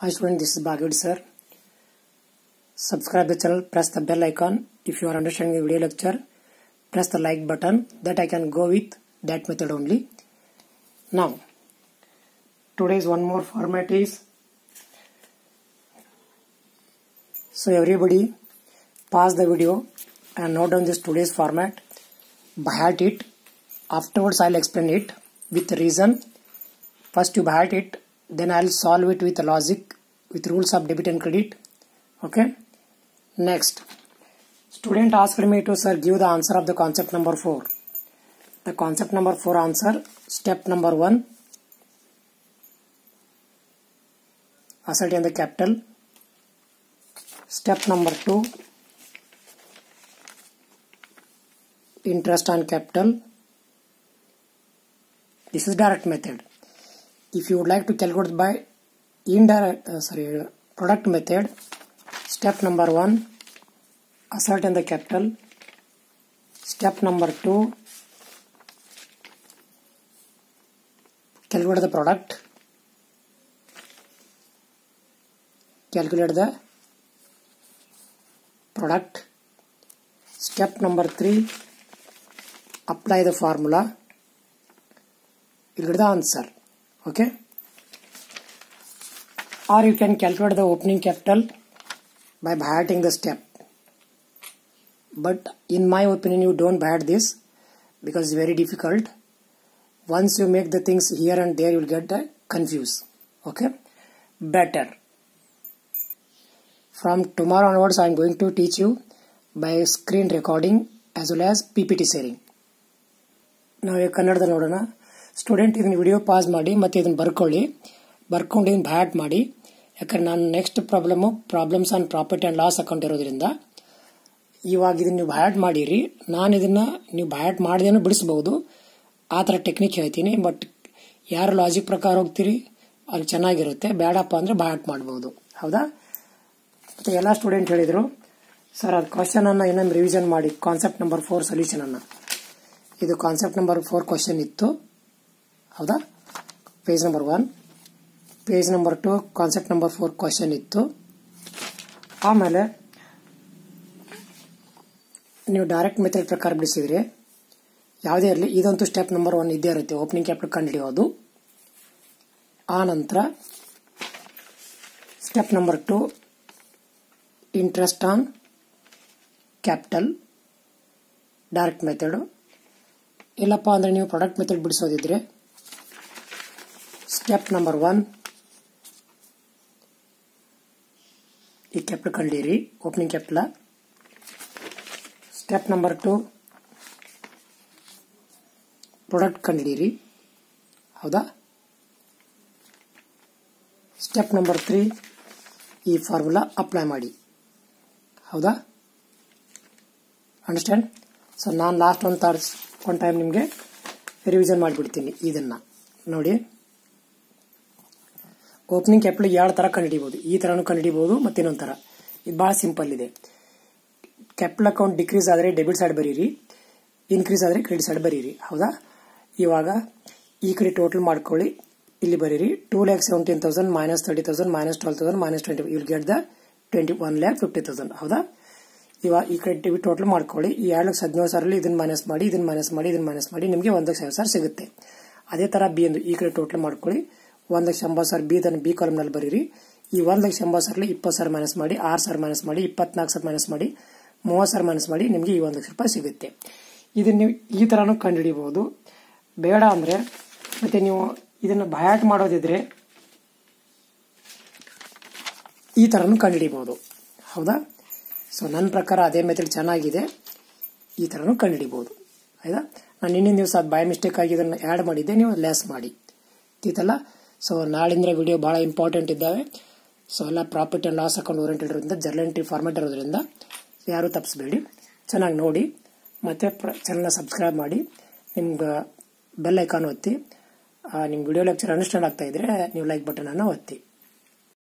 Hi student, this is Bhagavad sir. Subscribe the channel, press the bell icon. If you are understanding the video lecture, press the like button that I can go with that method only. Now, today's one more format is so everybody pause the video and note down this today's format by it afterwards i'll explain it with reason first you by it then i'll solve it with logic with rules of debit and credit. Okay? Next. Student asked me to sir give the answer of the concept number 4 the concept number 4 answer step number 1 ascertain the capital. Step number 2 interest on capital. This is direct method if you would like to calculate by indirect uh, sorry product method step number 1 ascertain the capital. Step number 2 calculate the product. Calculate the product. Step number 3 apply the formula. You'll get the answer okay or you can calculate the opening capital by buying the step but in my opinion you don't buy this because it's very difficult once you make the things here and there you'll get confused okay better from tomorrow onwards i'm going to teach you by screen recording as well as ppt sharing ನಾವು ಕನ್ನಡದಲ್ಲಿ ನೋಡೋಣ student ಇದನ್ನ video pause ಮಾಡಿ, ಮತ್ತೆ ಇದನ್ನು ಬರ್ಕೊಳ್ಳಿ. ಬರ್ಕೊಂಡು ಇದನ್ನು ಬ್ಯಾಟ್ ಮಾಡಿ. ಯಾಕಂದ್ರೆ ನಾನು next problem problems on profit and loss account ಇರೋದ್ರಿಂದ ಇವಾಗ ಇದನ್ನು ನೀವು ಬ್ಯಾಟ್ ಮಾಡಿರಿ. ನಾನು ಇದನ್ನು ನೀವು ಬ್ಯಾಟ್ ಮಾಡ್ದೇನೂ ಬಿಡಿಸ್ಬೋದು ಆ ಥರ ಟೆಕ್ನಿಕ್ ಹೇಳ್ತೀನಿ. ಬಟ್ ಯಾರು ಲಾಜಿಕ್ ಪ್ರಕಾರ ಹೋಗ್ತೀರಿ ಅಲ್ಲಿ ಚೆನ್ನಾಗಿರುತ್ತೆ. ಬೇಡಪ್ಪ ಅಂದರೆ ಬ್ಯಾಟ್ ಮಾಡ್ಬೋದು ಹೌದಾ? ಮತ್ತು ಎಲ್ಲ ಸ್ಟೂಡೆಂಟ್ ಹೇಳಿದರು ಸರ್ ಅದು ಕ್ವಶನನ್ನು ಇನ್ನೊಂದು ರಿವಿಷನ್ ಮಾಡಿ. ಕಾನ್ಸೆಪ್ಟ್ ನಂಬರ್ ಫೋರ್ ಸೊಲ್ಯೂಷನನ್ನು ಇದು ಕಾನ್ಸೆಪ್ಟ್ ನಂಬರ್ ಫೋರ್ ಕ್ವಶನ್ ಇತ್ತು. ಹೌದಾ? Page number one page number two concept number four question ಇತ್ತು. ಆಮೇಲೆ ನೀವು ಡೈರೆಕ್ಟ್ ಮೆಥಡ್ ಪ್ರಕಾರ ಬಿಡಿಸಿದ್ರೆ ಯಾವುದೇ ಇರಲಿ, ಇದಂತೂ ಸ್ಟೆಪ್ ನಂಬರ್ ಒನ್ ಇದ್ದೇ ಇರುತ್ತೆ ಓಪನಿಂಗ್ ಕ್ಯಾಪಿಟಲ್ ಕಂಡುಹಿಡಿಯೋದು ಆ ನಂತರ step number two interest on capital direct method ಇಲ್ಲಪ್ಪ ಅಂದರೆ ನೀವು ಪ್ರಾಡಕ್ಟ್ ಮೆಥಡ್ ಬಿಡಿಸೋದಿದ್ರೆ ಸ್ಟೆಪ್ ನಂಬರ್ ಒನ್ ಈ ಕ್ಯಾಪಿಟಲ್ ಕಂಡಿರಿ opening ಕೆಪ್ಲ step number two product ಕಂಡಿಡೀರಿ ಹೌದಾ ಸ್ಟೆಪ್ ನಂಬರ್ ತ್ರೀ ಈ ಫಾರ್ಮುಲಾ ಅಪ್ಲೈ ಮಾಡಿ ಹೌದಾ ಅಂಡರ್ಸ್ಟ್ಯಾಂಡ್ ಸೊ ನಾನು ಲಾಸ್ಟ್ ಒಂದು ತಾರ್ಸ್ ಒನ್ ಟೈಮ್ ನಿಮಗೆ ರಿವಿಷನ್ ಮಾಡಿಬಿಡ್ತೀನಿ. ಇದನ್ನು. ನೋಡಿ. ಓಪನಿಂಗ್ ಕ್ಯಾಪಿಟಲ್ ಎರಡು ಥರ ಕಂಡುಹಿಡಿಬೋದು ಈ ಥರನೂ ಕಂಡುಹಿಡಿಬೋದು ಮತ್ತೆ ಇನ್ನೊಂದು ಥರ ಇದು ಭಾಳ ಸಿಂಪಲ್ ಇದೆ. ಕ್ಯಾಪಿಟಲ್ ಅಕೌಂಟ್ ಡಿಕ್ರೀಸ್ ಆದರೆ ಡೆಬಿಟ್ ಸೈಡ್ ಬರೀರಿ. ಇನ್ಕ್ರೀಸ್ ಆದರೆ ಕ್ರೆಡಿಟ್ ಸೈಡ್ ಬರೀರಿ. ಹೌದಾ? ಇವಾಗ ಈ ಕಡೆ ಟೋಟಲ್ ಮಾಡ್ಕೊಳ್ಳಿ. ಇಲ್ಲಿ ಬರೀರಿ. Two lakh seventeen thousand minus thirty thousand minus twelve thousand minus twenty will get the twenty one lakh fifty thousand ಹೌದಾ? ಇವಾಗ ಈ ಕಡೆ ಡೆಬಿಟ್ ಟೋಟಲ್ ಮಾಡ್ಕೊಳ್ಳಿ. ಈ ಎರಡು ಲಕ್ಷ ಹದಿನೈದು ಸಾವಿರಲ್ಲಿ ಇದನ್ನ ಮೈನಸ್ ಮಾಡಿ, ಇದನ್ನ ಮೈನಸ್ ಮಾಡಿ, ಇದನ್ನ ಮೈನಸ್ ಮಾಡಿ ನಿಮಗೆ ಒಂದು ಲಕ್ಷ ಸಾವಿರ ಸಿಗುತ್ತೆ. ಅದೇ ತರ ಬಿ ಎಂದು ಈ ಕಡೆ ಟೋಟಲ್ ಮಾಡ್ಕೊಳ್ಳಿ. ಒಂದು ಲಕ್ಷ ಎಂಬತ್ತು ಸಾವಿರ ಬಿ ಅದನ್ನು ಬಿ ಕಾಲಮ್ನಲ್ಲಿ ಬರೀರಿ. ಈ ಒಂದು ಲಕ್ಷ ಎಂಬತ್ತು ಸಾವಿರ ಇಪ್ಪತ್ತು ಸಾವಿರ ಮೈನಸ್ ಮಾಡಿ, ಆರು ಸಾವಿರ ಮೈನಸ್ ಮಾಡಿ, ಇಪ್ಪತ್ನಾಲ್ಕು ಸಾವಿರ ಮೈನಸ್ ಮಾಡಿ, ಮೂವತ್ತು ಸಾವಿರ ಮೈನಸ್ ಮಾಡಿ ನಿಮಗೆ ಈ ಒಂದು ಲಕ್ಷ ರೂಪಾಯಿ ಸಿಗುತ್ತೆ. ಇದನ್ನ ನೀವು ಈ ಥರನೂ ಕಂಡುಹಿಡಿಬಹುದು ಬೇಡ ಅಂದರೆ ಮತ್ತೆ ನೀವು ಇದನ್ನು ಬಯಾಟ್ ಮಾಡೋದಿದ್ರೆ ಈ ಥರನೂ ಕಂಡುಹಿಡಿಬಹುದು ಹೌದಾ? ಸೊ ನನ್ನ ಪ್ರಕಾರ ಅದೇ ಮೆಥಡ್ ಚೆನ್ನಾಗಿದೆ. ಈ ಥರನೂ ಕಂಡುಹಿಡಿಬಹುದು ಆಯ್ತಾ? ನಾನು ನಿನ್ನೆ ದಿವಸ ಬೈ ಮಿಸ್ಟೇಕ್ ಆಗಿ ಇದನ್ನು ಆ್ಯಡ್ ಮಾಡಿದ್ದೆ, ನೀವು ಲೆಸ್ ಮಾಡಿ. ಇತ್ತಲ್ಲ ಸೊ ನಾಳಿಂದ ವಿಡಿಯೋ ಭಾಳ ಇಂಪಾರ್ಟೆಂಟ್ ಇದ್ದಾವೆ. ಸೊ ಎಲ್ಲ profit and loss account oriented ಇರೋದ್ರಿಂದ ಜರ್ನಲ್ ಎಂಟ್ರಿ ಫಾರ್ಮೆಟ್ ಇರೋದ್ರಿಂದ ಯಾರೂ ತಪ್ಪಿಸಬೇಡಿ ಚೆನ್ನಾಗಿ ನೋಡಿ. ಮತ್ತು ಚಾನಲ್ನ ಸಬ್ಸ್ಕ್ರೈಬ್ ಮಾಡಿ. ನಿಮ್ಗೆ ಬೆಲ್ ಐಕಾನ್ ಒತ್ತಿ. ನಿಮ್ಮ ವಿಡಿಯೋ ಲೆಕ್ಚರ್ ಅಂಡರ್ಸ್ಟ್ಯಾಂಡ್ ಆಗ್ತಾ ಇದ್ರೆ, ನೀವು ಲೈಕ್ ಬಟನನ್ನು ಒತ್ತಿ.